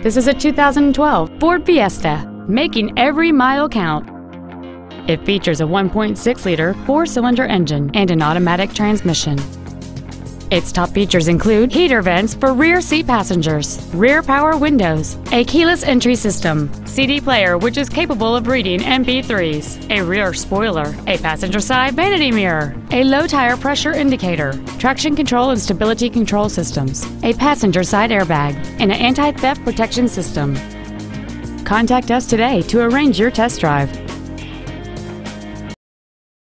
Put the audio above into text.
This is a 2012 Ford Fiesta, making every mile count. It features a 1.6-liter four-cylinder engine and an automatic transmission. Its top features include heater vents for rear seat passengers, rear power windows, a keyless entry system, CD player which is capable of reading MP3s, a rear spoiler, a passenger side vanity mirror, a low tire pressure indicator, traction control and stability control systems, a passenger side airbag, and an anti-theft protection system. Contact us today to arrange your test drive.